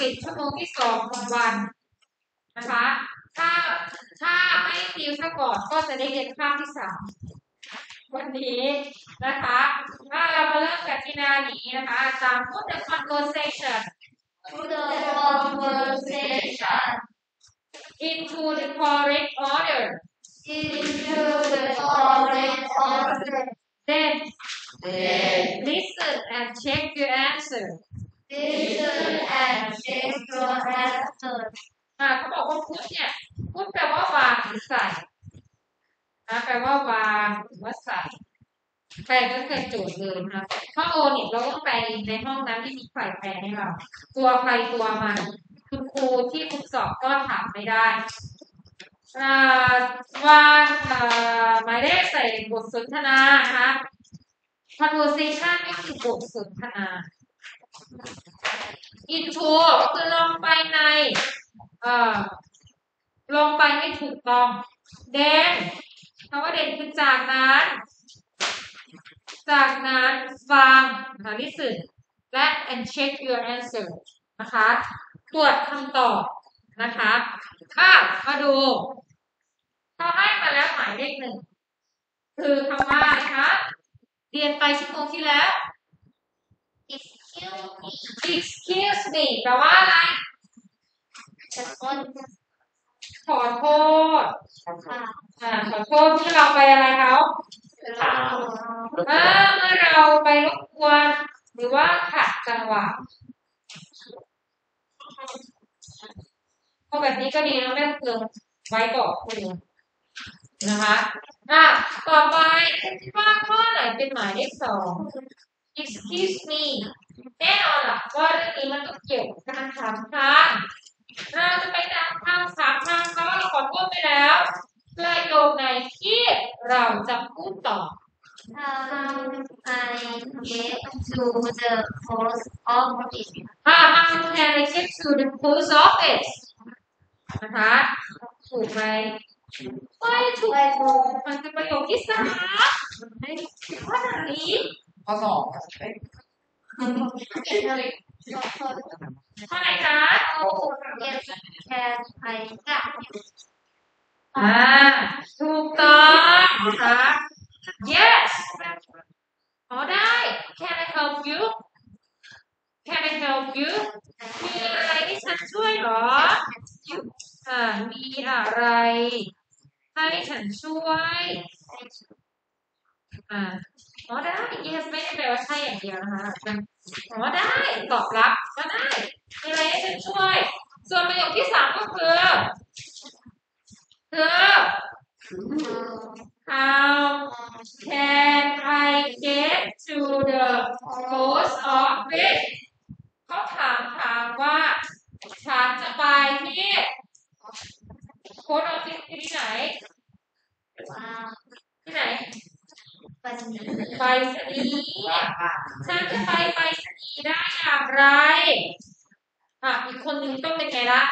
ปิดชั่วโมงที่สองของวันนะคะ ถ้าถ้าไม่ติวซะก่อนก็จะได้เรียนคาบที่สามวันนี้นะคะถ้าเรามาเริ่มกันที่หน้านี้นะคะอาจารย์ put the conversation Put the conversation into the correct order into the correct order. then Then listen and check your answer listen and check your answer. อ่าเขาบอกว่าพุทเนี่ยพุทแปลว่าวางหรือใส่นะแปลว่าวางหรือว่าใส่ใครก็เคยโจทย์เลยนะคะถ้าโอเนี่ยเราต้องไปในห้องนั้นที่มีใครแปลให้เราตัวใครตัวมันคุณครูที่คุณสอบก็ถามไม่ได้อ่าวางอ่าหมายเลขใส่บทสนทนานะคะ conversation นี่คือบทสนทนา into คือลงไปในเอ่อลงไปให้ถูกต้อง then คำว่า then คือจากนั้น จากนั้นฟังนะคะ listen และ and check your answer นะคะ ตรวจคำตอบนะคะค่ะมาดูเขาให้มาแล้วหมายเลขหนึ่ง คือคำว่าอะคะเรียนไปชั่วโมงที่แล้ว Excuse me. Excuse me แปลว่าอะไร The phone ขอโทษอ่าขอโทษที่เราไปอะไรเขาอ่าเมื่อเราไปรบกวนหรือว่าขัดจังหวะพอแบบนี้ก็ดีนะไม่ต้องเติมไว้ก่อนคุณนะคะอะต่อไปคิดว่าข้อไหนเป็นหมายเลขสอง excuse me แน่นอนล่ะว่าเรื่องนี้มันต้องเกี่ยวกับการถามทางเราจะไปตามทางถามทางเขาเราขอโทษไปแล้วประโยคไหนที่เราจะพูดต่อ How I get to the post office. ถ้า how can I get to the post office นะคะถูกไหมไม่ถูกมันเป็นประโยคที่สามข้อไหนข้อสอง เอ้ยข้อไหนคะ Yes, can I get อ่าถูกต้องนะคะ yes อ๋อได้ can I help you can I help you มีอะไรที่ฉันช่วยเหรออ่ามีอะไร ให้ฉันช่วยอ่า อ๋อได้ yes ไม่ได้แปลว่าใช่อย่างเดียวนะคะอ๋อได้ ตอบรับก็ได้ มีอะไรให้ฉันช่วย ส่วนประโยคที่สามก็คือคือ how can I get to the post office เขาถามถามว่าฉันจะไปที่ post office ที่ไหน ที่ไหน ไปรษณีย์ฉันจะไปไปรษณีย์ได้อย่างไรอะอีกคนนึงต้องเป็นไงละ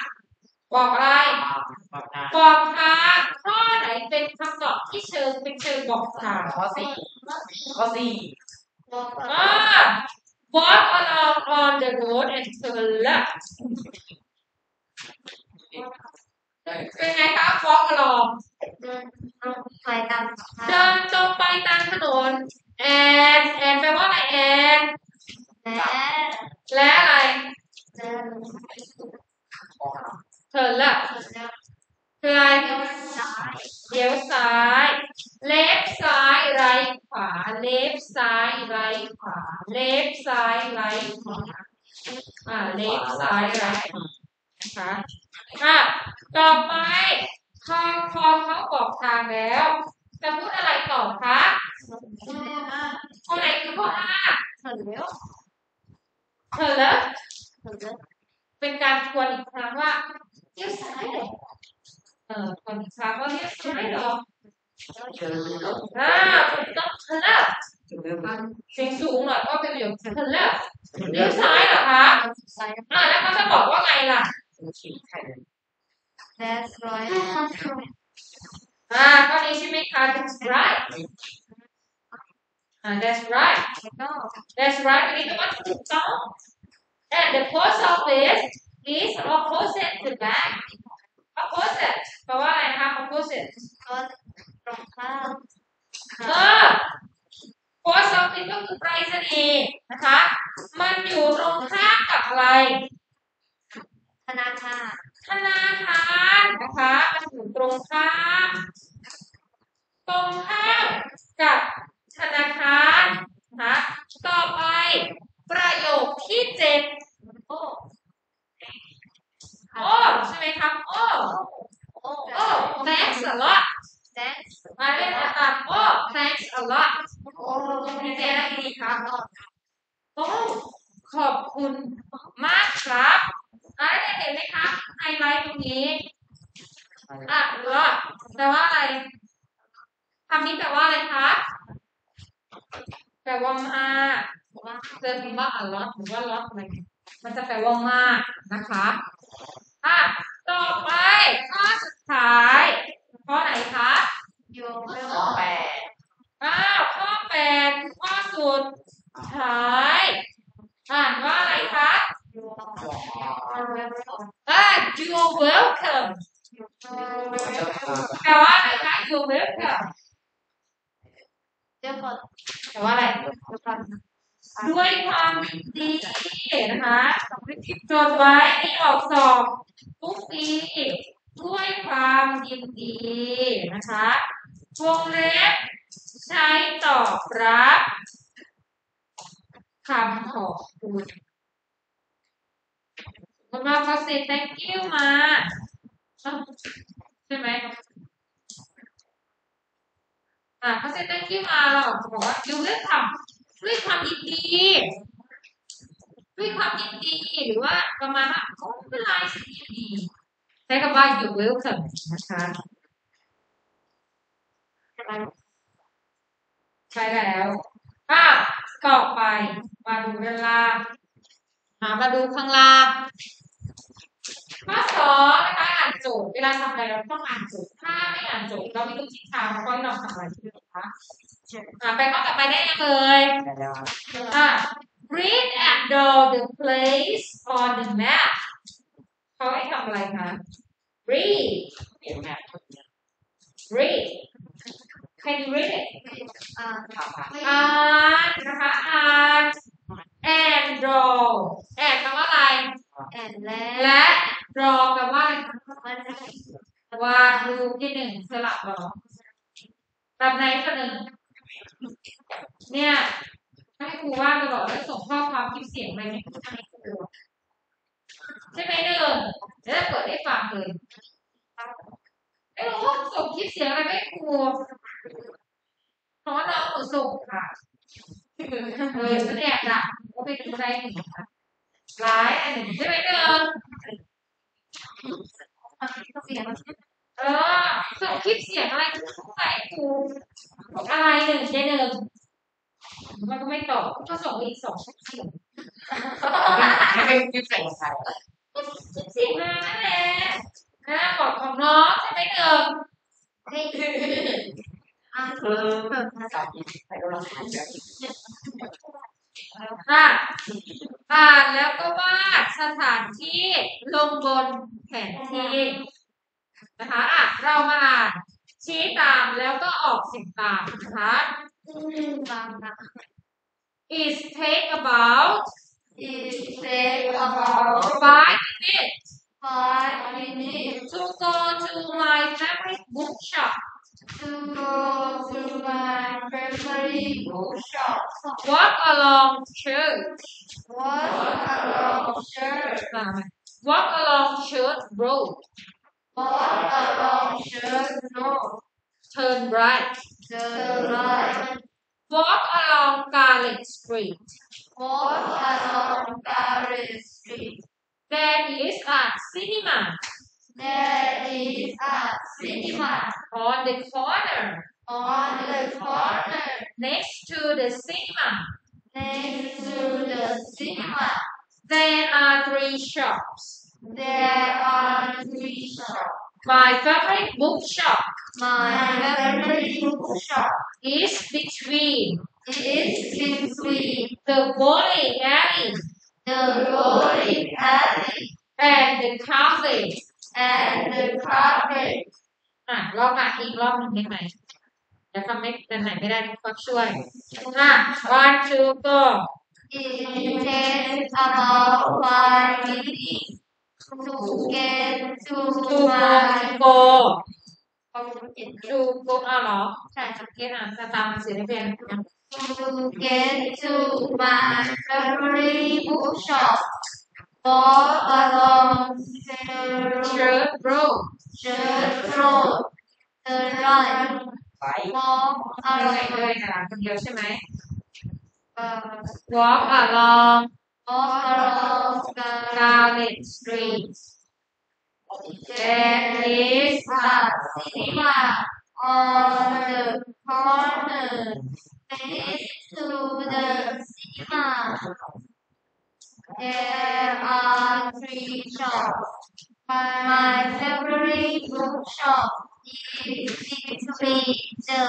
บอกอะไรบอกนะบอกทางข้อไหนเป็นคำตอบที่เชิงเป็นเชิงบอกทางข้อสี่ข้อสี่อ่า walk along on the road and turn left เป็นไงคะ walk along เดินตรงไปตามถนน and and แปลว่าอะไร and และอะไร turn left คืออะไรเลี้ยวซ้าย left ซ้าย right ขวา left ซ้าย right ขวา left ซ้าย right ขวาอ่า left ซ้าย right ขวานะคะอะต่อไป พอพอเขาบอกทางแล้ว จะพูดอะไรต่อคะข้อไหนคือข้อห้าเธอแล้วเป็นการทวนอีกครั้งว่าเลี้ยวซ้ายเหรอเออทวนอีกครั้งว่าเลี้ยวซ้ายเหรอเชิญเลยครับอ่าถูกต้องเธอแล้วเชิญเลยครับเสียงสูงหน่อยก็เป็นประโยคเธอแล้วเลี้ยวซ้ายเหรอคะอ่าแล้วเขาจะบอกว่าไงล่ะฉีดไข่เลย That's right. อ่าข้อนี้ใช่ไหมคะ that's right อ่า that's right that's right อันนี้ก็ว่าถูกต้อง and the post office is opposite to that opposite แปลว่าอะไรนะคะ opposite ก็ตรงข้าม เออ post office ก็คือไปรษณีย์นะคะ มันอยู่ตรงข้ามกับอะไร ธนาคาร ธนาคารนะคะ มันอยู่ตรงข้าม ตรงข้ามกับธนาคารนะคะต่อไป ประโยคที่เจ็ด โอ้ โอ้ใช่ไหมครับโอ้ โอ้ โอ้ thanks a lot แดนซ์ มาเรียกตามโอ้ thanks a lot โอ้ ดีเจนะดีครับโอ้ขอบคุณมากครับอะได้เห็นไหมครับไฮไลท์ตรงนี้ อะรอดแปลว่าอะไรคำนี้แปลว่าอะไรคะแปลว่ามากเจอคำว่า a lot หรือว่า lot อะไรมันจะแปลว่ามากนะคะอะต่อไปข้อสุดท้ายข้อไหนคะ โยมไม่ ข้อแปด อ้าวข้อแปดข้อสุดท้ายอ่านว่าอะไรคะ โยม อ่า you're welcome แปลว่าอะไรคะ you welcome แปลว่าอะไร ด้วยความยินดีนะคะจดไว้ที่ออกสอบทุกปีด้วยความยินดีนะคะวงเล็บใช้ตอบรับคำขอบคุณคุณมาเขาสิ thank you มา ใช่ไหมอ่าเขาสิ thank you มาเราบอกว่าอยู่ด้วยความด้วยความยินดี ด้วยความยินดี หรือว่าประมาณว่าโอ้ไม่เป็นไรฉันยินดีใช้คำว่า you welcome นะคะใช่แล้วอะต่อไปมาดูด้านล่างอะมาดูข้างล่าง ข้อสองนะคะอ่านโจทย์เวลาทำอะไรเราต้องอ่านโจทย์ถ้าไม่อ่านโจทย์เราไม่รู้ทิศทางว่าเราทำอะไรที่ถูกคะอะไปข้อต่อไปได้ยังเลยได้แล้วครับอะ read and draw the place on the map เขาให้ทำอะไรคะ read เขียนแบบ read can you read it อ่าข่าวผ่านอ่านนะคะอ่าน and draw and แปลว่าอะไร และ draw แปลว่าอะไรมันวารูปที่หนึ่งสลับหรอแบบไหนตัวหนึ่งเนี่ยให้ครูว่าดตลอดแล้วส่งข้อความคลิปเสียงไปให้ครูใช่ไหมเดิมเดี๋ยวจะเปิดให้ฟังเลยไม่รู้ว่าส่งคลิปเสียงอะไรไปให้ครูเพราะว่าน้องหนูส่งค่ะเออแสดงละก็ไปดูได้หนึ่งค่ะ ร้ายอันหนึ่งใช่ไหมเดิมเสียงเออส่งคลิปเสียงอะไรไปให้ครูอะไรหนึ่งเจหนึ่งมันก็ไม่ตอบก็ส่งไปอีกสองคลิปเสียงไม่เป็นคลิปเสียงใครคลิปเสียงมานั่นแหละนะบอกของน้องใช่ไหมเดิมให้อ่าเออภาษาอังกฤษใครก็ลองอ่านได้อะ อ่านแล้วก็วาดสถานที่ลงบนแผนที่นะคะอะเรามาอ่านชี้ตามแล้วก็ออกเสียงตามนะคะบางนะ is take about is say about five minutes five minutes to go to my favorite bookshop to go to my favorite bookshop. Walk along church What along church? walk along church road What along church road? turn right Turn right. walk along Garlic Street Walk along Paris Street? there is a cinema There is a cinema on the corner on the corner next to the cinema next to the cinema. there are three shops There are three shops. my favorite bookshop My favorite bookshop is between is between the bowling alley the bowling alley and the carpet and the carpet อ่ะลองอ่ะอีกรอบหนึ่งได้ไหม เดี๋ยวทำไม่เป็นไหนไม่ได้ก็ช่วยอะ one two go It takes about five minutes to get to my go go to to go อ้าวเหรอใช่ค่ะเกณฑ์อ่านตามสือนักเรียน to get to my favorite bookshop. Walk along the shirt bro Church Road. Turn right. ไป Walk อะไรเอ่ along. ยกระดาษคนเดียวใช่ไหม Uh, walk along walk along the Garlic Street there is a cinema on the corner. Next to the cinema, there are three shops. My favorite bookshop Speak the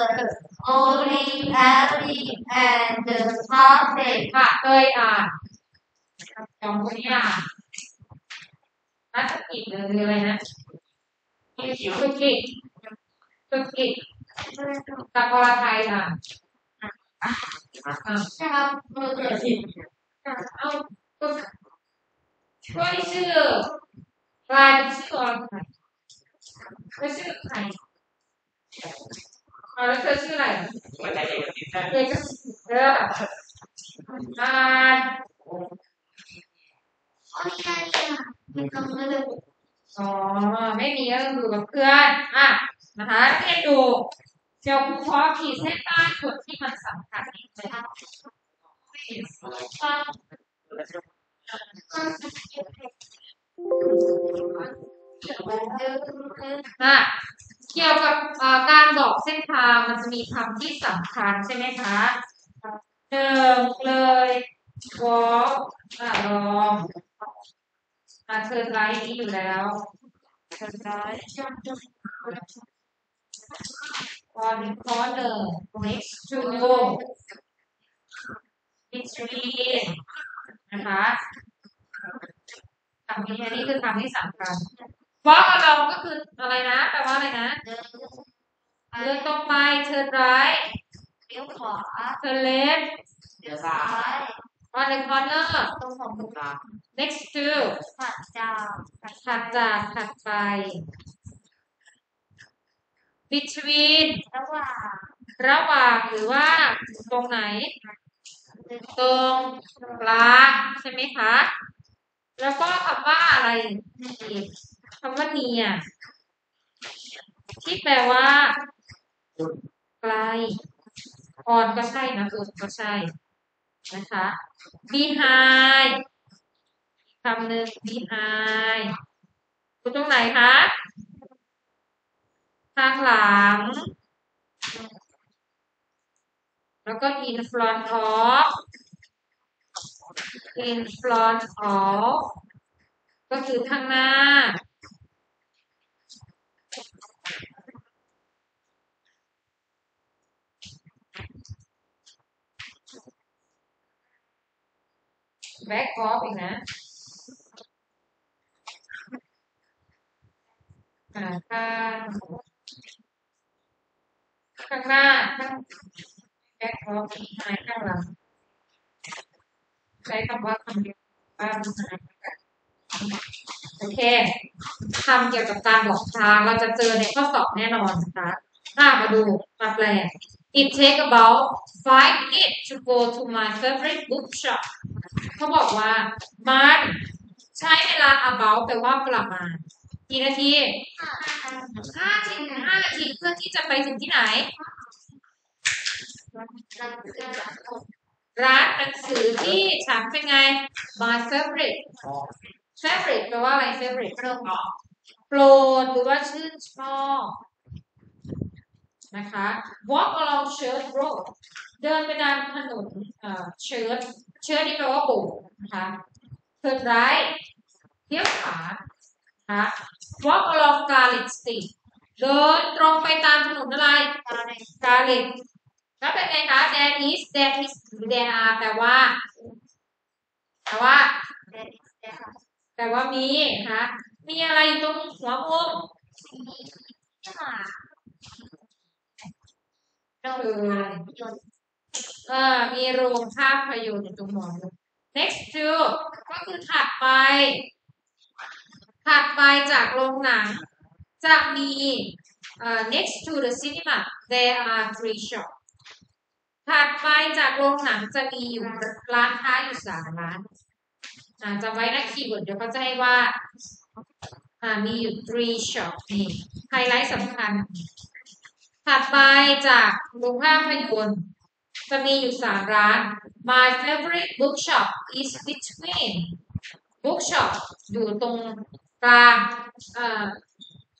bowling alley and the market. ค่ะเคยอ่านสองคนนี้อ่านนักกิจหรืออะไรนะสุกิจสุกิจกับอไทยอ่านอะ Shop เอาก็ช่วยชื่อกลายเป็นชื่ออรไท ยไม่ชื่อใครเอาแล้วเธอชื่ออะไรวันไหนเด็กติดได้เด็กก็เอออ่าน Oh yeah, yeah. Become a little อ๋อไม่มีก็ต้องดูกับเพื่อนอะนะคะเรียนดูเดี๋ยวครูขอขีดเส้นใต้จุดที่มันสำคัญนิดนึงอะ เกี่ยวกับการบอกเส้นทางมันจะมีคำที่สำคัญใช่ไหมคะหนึ่งเลย walk อะลองอะเธอไลน์นี้อยู่แล้ว on the corner next to between นะคะคำนี้อันนี้คือคำที่สำคัญ walk along ก็คืออะไรนะแปลว่าอะไรนะเดินตรงไป turn right เลี้ยวขวา turn left เดี๋ยวซ้าซ้าย on the corner ตรงของยซ้าย next to ผัดจางถัดจากถัดไป between ระหว่างระหว่างหรือว่าตรงไหน ตรงกลางใช่ไหมคะ แล้วก็คำว่าอะไรอีก คำว่าเนียที่แปลว่า ไกลออนก็ใช่นะอุดก็ใช่ นะคะ behind คำหนึ่ง behind อยู่ตรงไหนคะ ข้างหลัง แล้วก็ in front of in front of ก็คือข้างหน้า back off อีกนะอ่าข้างข้างหน้าข้าง back off หายข้างหลังใช้คำว่าคำเดียวว่าหายโอเคคำเกี่ยวกับการบอกทางเราจะเจอในข้อสอบแน่นอนนะคะถ้ามาดูมาแปล It take about five minutes to go to my favorite bookshop เขาบอกว่ามันใช้เวลา about แปลว่าประมาณกี่นาทีห้าถึงห้านาทีเพื่อที่จะไปถึงที่ไหน ร้านหนังสือที่ฉันเป็นไง my favorite favorite แปลว่าอะไร favorite โปรดโปรดหรือว่าชื่นชอบนะคะ walk along church road เดินไปตามถนนเอ่อ church church นี่แปลว่าโบสถ์นะคะ turn right เลี้ยวขวานะคะ walk along Garlic Street เดินตรงไปตามถนนอะไร Garlic แล้วเป็นไงคะ there is there is หรือ there are แปลว่าแปลว่าแต่ว่ามีนะคะมีอะไรอยู่ตรงหัวมุมค่ะโรงภาพยนตร์ เออมีโรงภาพยนตร์อยู่ตรงหัวมุม next to ก็คือถัดไป ถัดไปจากโรงหนัง จะมีเอ่อ next to the cinema there are three shops ถัดไปจากโรงหนังจะมีอยู่ร้านค้าอยู่สามร้านอ่าจำไว้นะ keyword เดี๋ยวเขาจะให้ว่าอ่ามีอยู่ three shop นี่ไฮไลท์สำคัญ ถัดไปจากโรงภาพยนตร์ จะมีอยู่สามร้าน My favorite bookshop is between bookshop อยู่ตรงกลางเอ่อ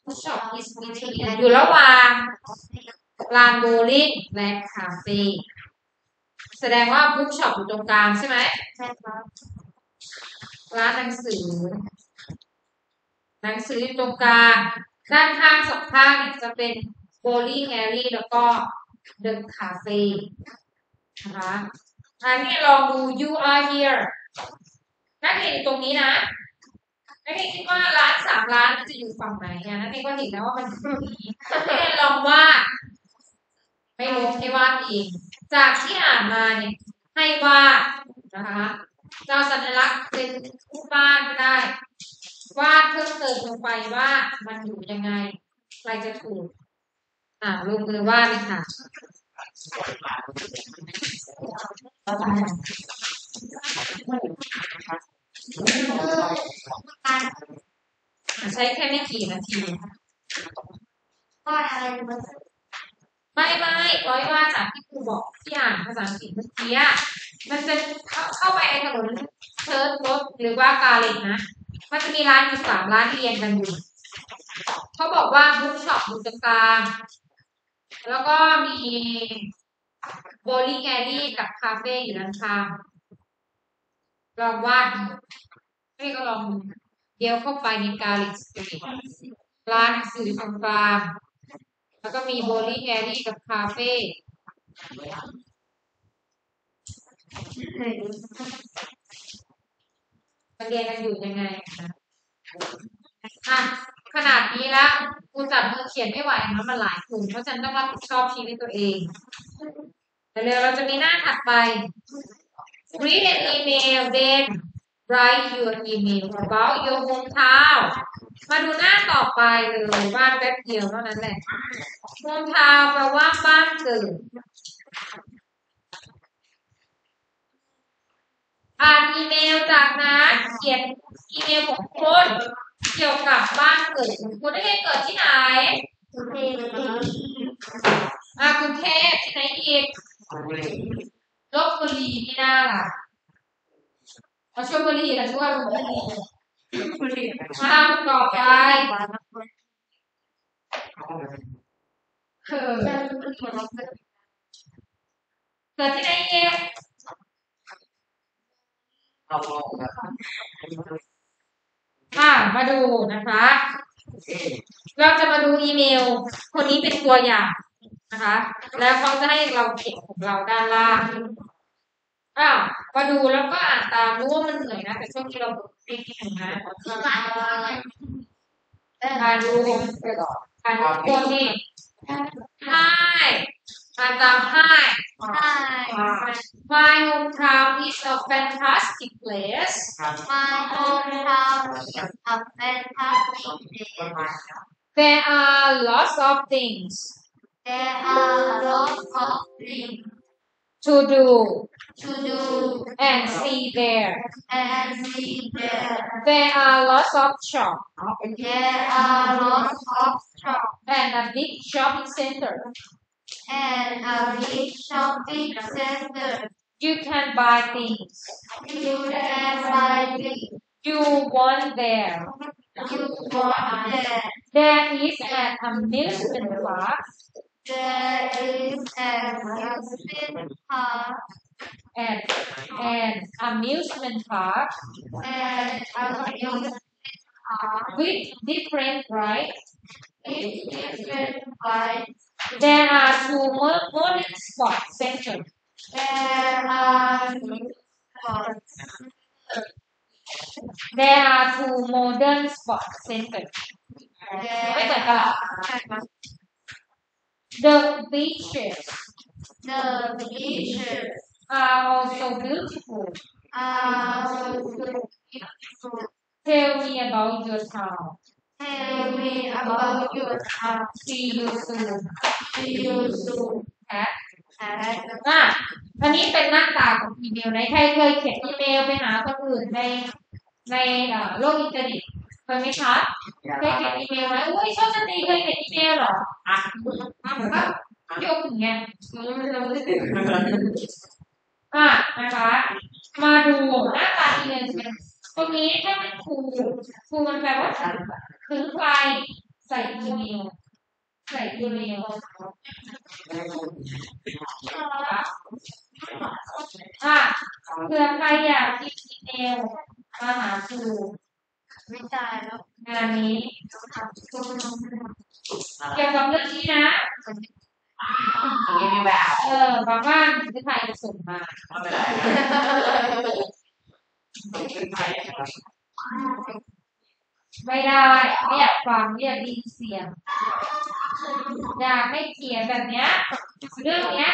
bookshop is between อยู่ระหว่างลานโบลิ่งและคาเฟ่แสดงว่า bookshop อยู่ตรงกลางใช่ไหมใช่ครับร้านหนังสือ หนังสืออยู่ตรงกลางด้านข้างสองข้างจะเป็นโบลิ่งแอรี่แล้วก็เดินคาเฟ่ นะคะอันนี้ลองดู you are here นักเรียนอยู่ตรงนี้นะ นักเรียนคิดว่าร้านสามร้านจะอยู่ฝั่งไหนนี่ยนักเรียนก็เห็นแล้วว่ามันอยู่ตรงนี้นักเรียนลองวาดไม่รู้ให้วาดเองจากที่อ่านมาเนี่ยให้วาดนะคะจะเอาสัญลักษณ์เป็นรูปบ้านก็ได้ วาดเพิ่มเติมลงไปว่ามันอยู่ยังไง ใครจะถูกอ่าลงมือวาดเลยค่ะ ใช้แค่ไม่กี่นาทีวาอะไรมันไม่ไม่ร้อยว่าจากที่ครูบอกที่อ่านภาษาอังกฤษเมื่อกี้มันจะเข้าเข้าไปในถนน Church Road หรือว่ากาเลนนะ มันจะมีร้านอยู่สามร้านเรียงกันอยู่ เขาบอกว่า bookshop อยู่ตรงกลาง แล้วก็มี bowling alley กับคาเฟ่อยู่ด้านข้างลองวาดนี่ก็ลองเดี๋ยวเข้าไปในกาลิกสตรีร้านสือตรงกลางแล้วก็มีโบลิแอรี่กับคาเฟ่มันเรียนกันอยู่ยังไงนะอะขนาดนี้แล้วกูจับมือเขียนไม่ไหวนมันหลายกลุ่มเพราะฉันต้องรับผิดชอบชีวิตตัวเองแต่เร็วเราจะมีหน้าถัดไป read an email then write your email about your hometown มาดูหน้าต่อไปเลยบ้านแป๊บเดียวเท่านั้นแหละ hometown แปลว่าบ้านเกิดอ่านอีเมลจากนั้นเขียนอีเมลของคุณ เกี่ยวกับบ้านเกิดของคุณได้เกิดที่ไหนสุเทพอ่ากรุงเทพที่ไหนอีกลบบุรีนี่น่าล่ะเอาชลบุรีนช่วยบุรีอ่าต่อไปเออเกิดที่ไหนอีก อ่ามาดูนะคะ เราจะมาดูอีเมล คนนี้เป็นตัวอย่างนะคะ แล้วเขาจะให้เราเขียนของเราด้านล่างอ้าวมาดูแล้วก็อ่านตามรู้ว่ามันเหนื่อยนะ แต่ช่วงนี้เราเรียนที่ทำงานอ่านดูอ่านคนนี่ Hi And the Hyde My hometown is a fantastic place. My hometown is a fantastic place. There are lots of things. There are lots of things to do, to do, and see there, and see there. There are lots of shops. There are lots of shops and a big shopping center and a big shopping center. You can buy things You can buy things you want there. you want there. There is an amusement park There is an amusement park and an amusement park and amusement park with different rides. with different rides. There are two mo- morning sport centers. There are spots there are two modern sports centers ไม่เหมือนกันหรอ the beaches The beaches are also beautiful are tell me about your town Tell me about your town. see you soon See you soon. ค่ะ At อะอันนี้เป็นหน้าตาของอีเมลไหนใครเคยเขียนอีเมลไปหาคนอื่นในในเอ่อโลกอินเทอร์เน็ตเคยไหมคะเคยเขียนอีเมลไหมอุ้ยชอบสตรีเคยเขียนอีเมลเหรออะอะก็ยกอย่างเงี้ยอะนะคะ มาดูหน้าตาอีเมลเป็น ตรงนี้ถ้าเป็นครูครูมันแปลว่าถึงใครใส่อีเมลใส่อีเมลอะเผื่อใครอยากพิมพ์อีเมลมาหาครูไม่ได้แล้วงานนี้เกี่ยวกับเรื่องนี้นะนี่มีแบบเออบางบ้านหรือใครจะส่งมาไม่ เป็นไรขึ้นไปไม่ได้ ไม่อยากฟังไม่อยากได้ยินเสียงอยากให้เขียนแบบเนี้ยเรื่องเนี้ย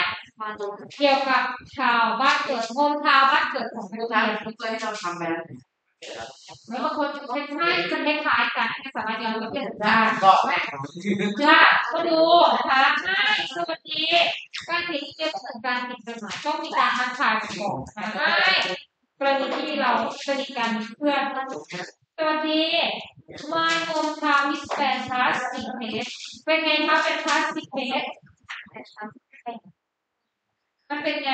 เกี่ยวกับชาวบ้านเกิดโฮมทาวบ้านเกิดของโรงถ้าเรียนเพื่อให้เราทำไปแล้แล้วบางคนจะเป็นให้จะคล้ายๆกันสามารถย้อนกลับไปได้ก็แม่ค่ะมาดูนะคะใช่สวัสดีการเขียนอีเมลก็เหมือนการเขียนจดหมาต้องมีการทักทายกันก่อนใช่ รณีที่เราสนิทกันเพื่อนสวัสดี My hometown is fantastic place เป็นไงคะเป็น fantastic place มันเป็นไง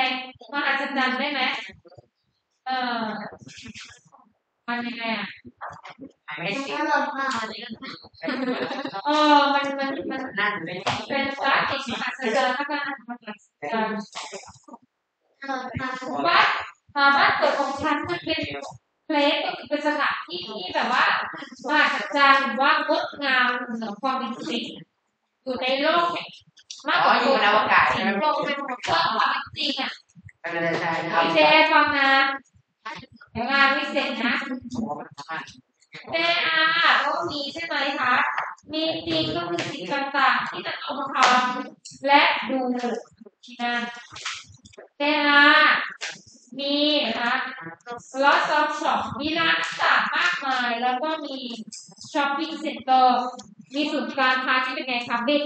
มหัศจรรย์ได้ไหมเออมันยังไงอะไม่ได้สิถ้าเรามาเออมันมันมันนั่นเป็นเป็นพระเอกมหัศจรรย์แล้วก็มหัศจรรย์เรา มาบ้านเกิดของฉันมันเป็นเพลสก็คือเป็นสถานที่ที่แบบว่ามหัศจรรย์ว่างดงามเหนือความเป็นจริงอยู่ในโลกเนี่ยมากกว่าอยู่ในอวกาศสิ่งโลกเป็นเรื่องความเป็นจริงอะไม่เป็นไรใช่ครัพี่เจฟังนะงานไม่เสร็จนะบเจอาก็มีใช่ไหมคะมีจริงก็คือสิ่งต่างๆที่จะเอามาทำและดูที่นั่นเจอา มีนะคะ lots of shop มีร้านต่างๆมากมาย แล้วก็มี shopping center มีศูนย์การค้าที่เป็นไงคะบิ๊ก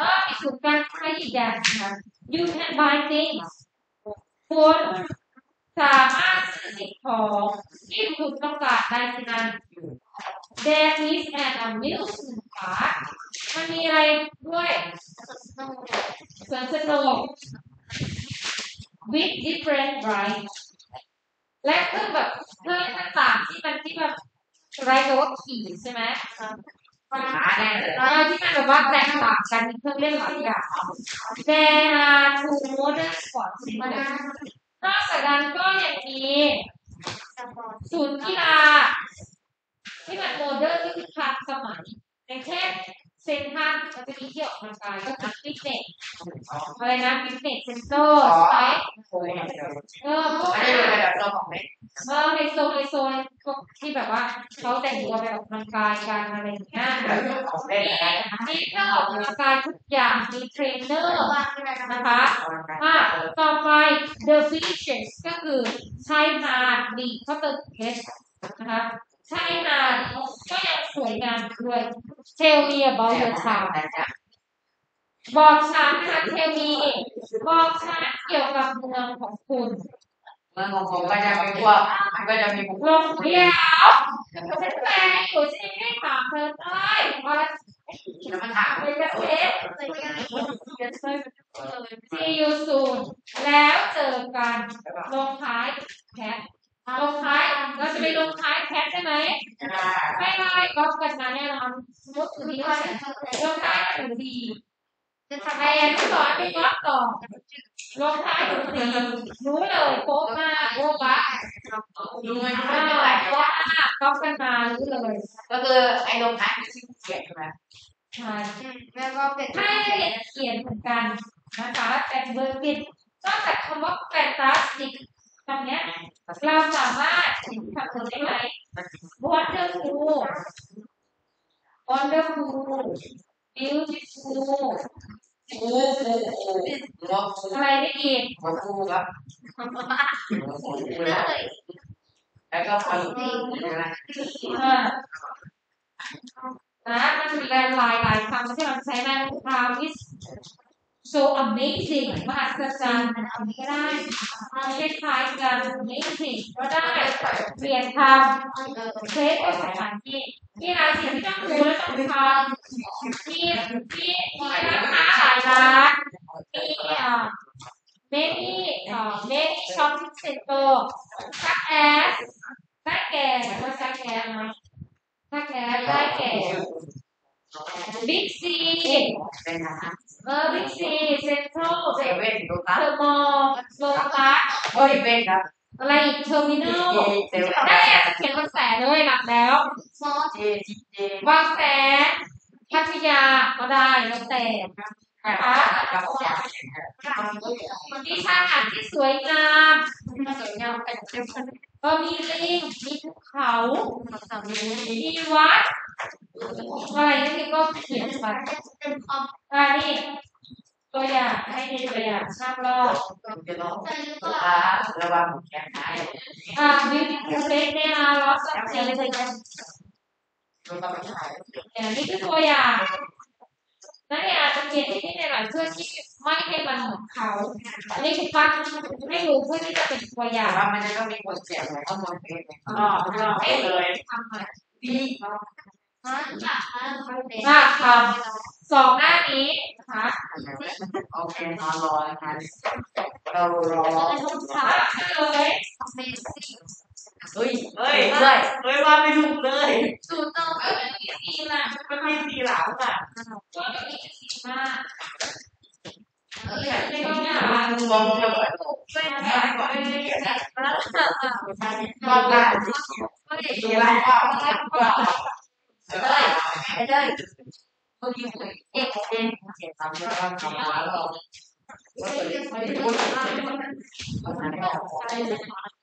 ก็มีศูนย์การค้าใหญ่ๆนะคะ you can buy things คุณสามารถซื้อสิ่งของที่คุณต้องการได้ที่นั่น There is an amusement park มันมีอะไรด้วยสวนสนุก with different rides และเครื่องแบบเครื่องต่างๆที่มันที่แบบไรแปลว่าขี่ใช่ไหมหาแน่เลยเออที่มันแบบว่าแตกต่างกันมีเครื่องเล่นหลายอย่าง There are two modern sports centers นอกจากนั้นก็ยังมีศูนย์กีฬาที่มัน modern ก็คือทันสมัยอย่างเช่นเซนทรันมันจะมีที่ออกกำลังกายก็คือฟิตเนสอะไรนะ fitness center ใช่ เออพวกไม่ได้เป็นแบบตัวของเล็กเออไฮโซไฮโซนพวกที่แบบว่าเขาแต่งตัวไปออกกำลังกายกันอะไรอย่างเงี้ยของเล่นอะไรมีเครื่องออกกำลังกายทุกอย่างมีเทรนเนอร์นะคะอะต่อไป the beaches ก็คือชายหาดบีเขาเติม s นะคะชายหาดก็ยังสวยงามด้วย tell me about your town บอกฉันนะคะ tell me บอกฉันเกี่ยวกับเมืองของคุณเมืองของผมก็จะมีพวกมันก็จะมีพวกลงเดียวฉันแปลอยู่ฉันยังไม่ถามเธอเลยเพราะน้ำมันถามเป็นเกษตร see you soon แล้วเจอกันลงท้ายแคทลงท้ายเราจะไปลงท้ายแคทได้ไหมไม่ได้ก๊อปกันมาแน่นอนสมมติคือดีว่าลงท้ายถึงดี แทนสอนไปก๊อปต่อลงท้ายถึงดีรู้เลยโป๊ะมากโป๊ะบะดูมันอ่าไม่ไหวโป๊ะมากก๊อปกันมารู้เลย ก็คือไอ้ลงท้ายคือชื่อเขียนใช่ไหม ใช่ แล้วก็เป็น ให้เขียนเหมือนกันนะคะแต่เบอร์บิดนอกจากคำว่า fantastic คำเนี้ย เราสามารถทำตัวได้ไหม wonderful wonderful beautiful ฟูฟูฟูรอบฟู อะไรได้อีก ฟูฟู ครับแล้วก็ฟังอะไรเออนะมันมีหลายหลายหลายคำที่เราใช้ใน proud is so amazing มหัศจรรย์อันนี้ก็ได้คล้ายๆกัน amazing ก็ได้เปลี่ยนคำเซฟเป็นสถานที่ที่หลาสิ่งที่ต้องรู้และต้องทำที่ที่มีร้านค้าหลายร้านมีอ่อ many เอ่อ many shopping center ซักแอสได้แก่ว่าซักแอสนะซักแอสได้แก่ Big C เป็นนะเออ Big C Central เซเว่นดูเทครับอร์โมโลตัสโอ้ยเป็นครับอะไรอีกเทอร์มินอลเซเว่นได้เขียนบางแสนเลยหลักแล้วเจจีเจบางแสนพัทยาก็ได้แล้วแต่ นะคะที่ชายหาดที่สวยงามก็มีลิงมีภูเขามีวัดอะไรนี่ก็เขียนไปอ่านี่ตัวอย่างให้ดูตัวอย่างภาพรอบจะลองอ่าระวังแขนหายอ่า beautiful place there are lots of things ดูต้องถ่ายเนี่ยนี่คือตัวอย่าง นั่นเนี่ยอาจจะเขียนที่ในหลายเพื่อที่ไม่ให้มันเหมือนเขาอันนี้คือฟังให้รู้เพื่อที่จะเป็นตัวอแต่ย่างว่ามันจะต้องมีคนเสียงอะไรข้างบนเพลงอ๋อไม่เลยทำมาดีว่าคำสองหน้านี้นะคะโอเคนอนรอนะคะเรารอค่ะเลย เฮ้ยเฮ้ยเฮ้ยเฮ้ยว่าไม่ถูกเลยสูตรต้องเป็นสีน่ะมันไม่สีหลาวอะก็เป็นสีมากในก็เนี่ยลองเถอะเป็นแบบเป็นแล้วรอบหน้าสีอะไรอะเฮ้ยไม่ได้เมื่อกี้เอ็กเอ็นเขียนตามที่เราทำมาแล้วไ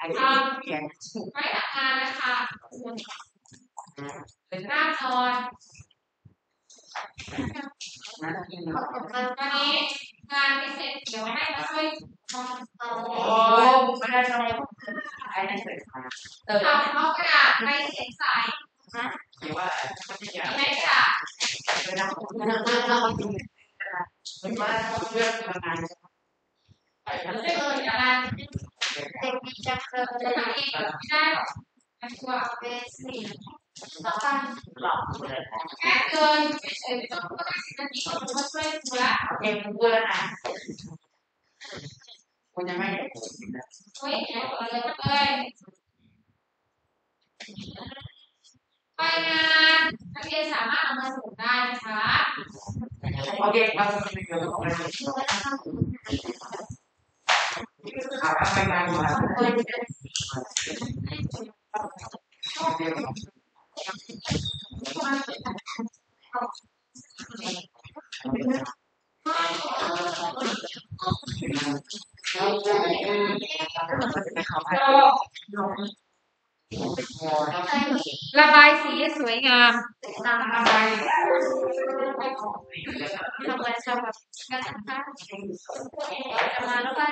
อ้เขียนไม่ทำงานนะคะหน้าจอนะกินนนี้งานไม่เสร็จเดี๋ยวให้มาช่วยทำต่อโอ้ไม่ได้ทำไอ้นั่นเสร็จเออทำเอากระดาษไปเขียนใส่หรือว่าเขาจะอยากในกระดาษไปนั่งเรื่องเรื่องเรื่องจริงหรือว่าเรื่องทำงานเรื่องงานเด็กมีจักรเลยไม่ได้ไม่ชัวร์เป็นสิ่งต่อไปหลอกเลยแค่เดิน เฉยๆต้องได้สิบนาทีก็มาช่วยกูละเองเพื่อนนะคุณยังไม่ได้วอบอะไรก็เลยไปงานนักเรียนสามารถเอามาส่งได้นะคะโอเคเราจะไปดูของไปงานเราก็ ระบายสีสวยงามทำอะไรทำไมชอบแบบการทำงานมาแล้วก็